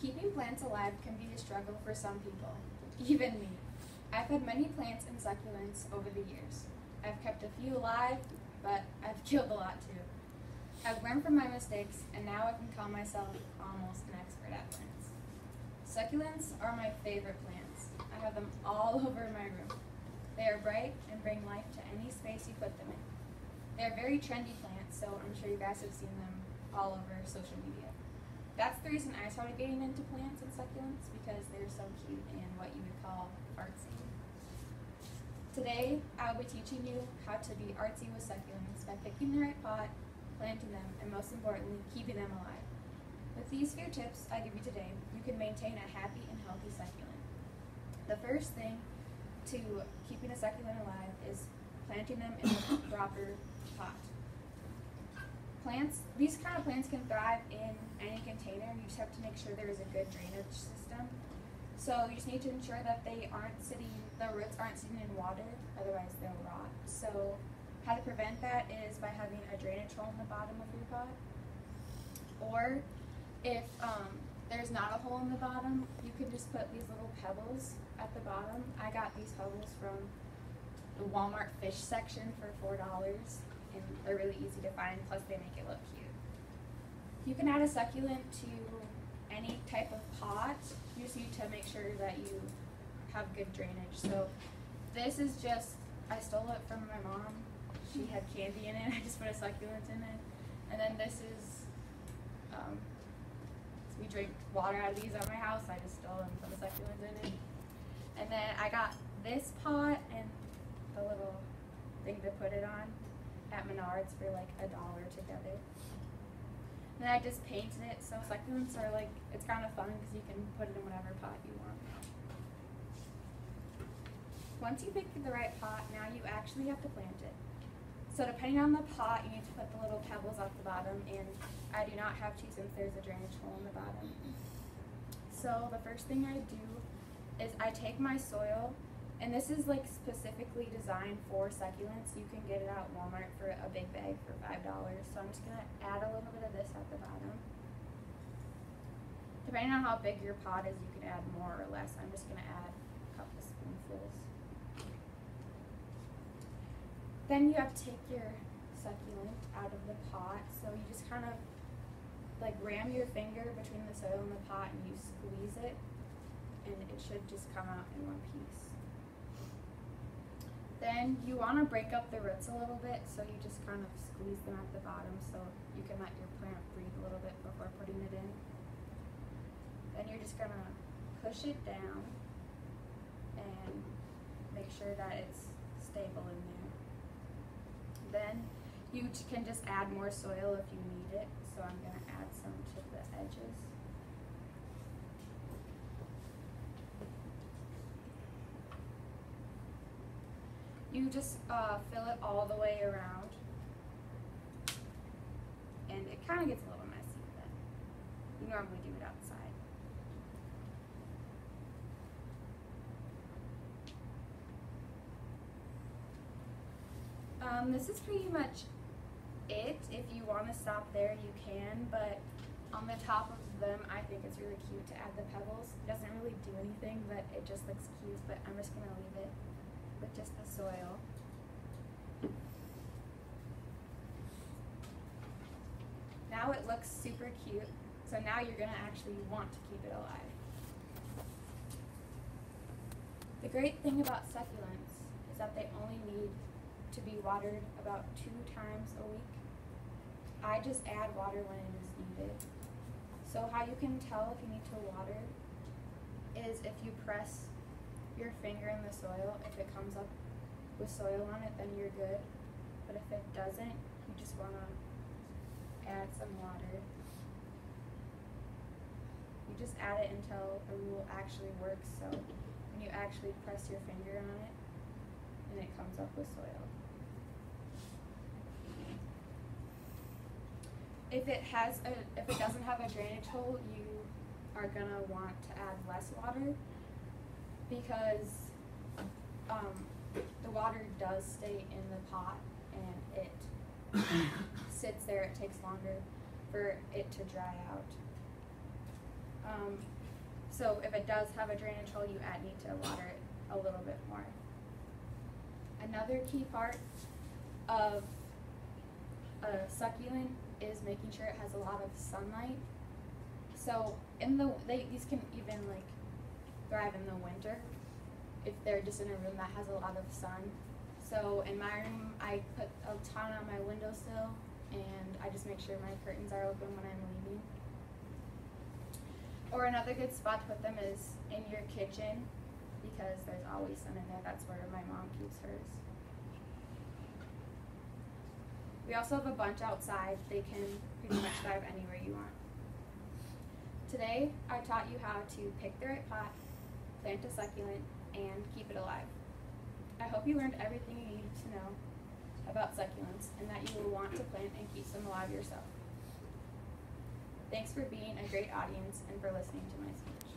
Keeping plants alive can be a struggle for some people, even me. I've had many plants and succulents over the years. I've kept a few alive, but I've killed a lot too. I've learned from my mistakes, and now I can call myself almost an expert at plants. Succulents are my favorite plants. I have them all over my room. They are bright and bring life to any space you put them in. They are very trendy plants, so I'm sure you guys have seen them all over social media. That's the reason I started getting into plants and succulents because they're so cute and what you would call artsy. Today, I'll be teaching you how to be artsy with succulents by picking the right pot, planting them, and most importantly, keeping them alive. With these few tips I give you today, you can maintain a happy and healthy succulent. The first thing to keeping a succulent alive is planting them in the proper pot plants, these kind of plants can thrive in any container. You just have to make sure there is a good drainage system. So you just need to ensure that they aren't sitting, the roots aren't sitting in water, otherwise they'll rot. So how to prevent that is by having a drainage hole in the bottom of your pot. Or if um, there's not a hole in the bottom, you can just put these little pebbles at the bottom. I got these pebbles from the Walmart fish section for $4 and they're really easy to find, plus they make it look cute. You can add a succulent to any type of pot. You just need to make sure that you have good drainage. So this is just, I stole it from my mom. She had candy in it, I just put a succulent in it. And then this is, um, we drink water out of these at my house, I just stole and put a succulent in it. And then I got this pot and the little thing to put it on at Menards for like a dollar together. And then I just painted it, so succulents are mm, like, it's kind of fun because you can put it in whatever pot you want. Once you pick the right pot, now you actually have to plant it. So depending on the pot, you need to put the little pebbles off the bottom, and I do not have to since there's a drainage hole in the bottom. So the first thing I do is I take my soil and this is like specifically designed for succulents. You can get it at Walmart for a big bag for $5. So I'm just gonna add a little bit of this at the bottom. Depending on how big your pot is, you can add more or less. I'm just gonna add a couple spoonfuls. Then you have to take your succulent out of the pot. So you just kind of like ram your finger between the soil and the pot and you squeeze it and it should just come out in one piece. Then you want to break up the roots a little bit, so you just kind of squeeze them at the bottom so you can let your plant breathe a little bit before putting it in. Then you're just going to push it down and make sure that it's stable in there. Then you can just add more soil if you need it. So I'm going to add some to the edges. You just uh, fill it all the way around. And it kind of gets a little messy, but you normally do it outside. Um, this is pretty much it. If you want to stop there, you can, but on the top of them, I think it's really cute to add the pebbles. It doesn't really do anything, but it just looks cute, but I'm just going to leave it with just the soil. Now it looks super cute, so now you're gonna actually want to keep it alive. The great thing about succulents is that they only need to be watered about two times a week. I just add water when it is needed. So how you can tell if you need to water is if you press your finger in the soil, if it comes up with soil on it, then you're good. But if it doesn't, you just want to add some water. You just add it until the rule actually works. So when you actually press your finger on it, and it comes up with soil. If it has a, if it doesn't have a drainage hole, you are gonna want to add less water because um, the water does stay in the pot and it sits there. It takes longer for it to dry out. Um, so if it does have a drainage hole, you add, need to water it a little bit more. Another key part of a succulent is making sure it has a lot of sunlight. So in the they these can even like thrive in the winter if they're just in a room that has a lot of sun. So in my room, I put a ton on my windowsill, and I just make sure my curtains are open when I'm leaving. Or another good spot to put them is in your kitchen because there's always sun in there. That's where my mom keeps hers. We also have a bunch outside. They can pretty much thrive anywhere you want. Today, I taught you how to pick the right pot, plant a succulent, and keep it alive. I hope you learned everything you needed to know about succulents and that you will want to plant and keep them alive yourself. Thanks for being a great audience and for listening to my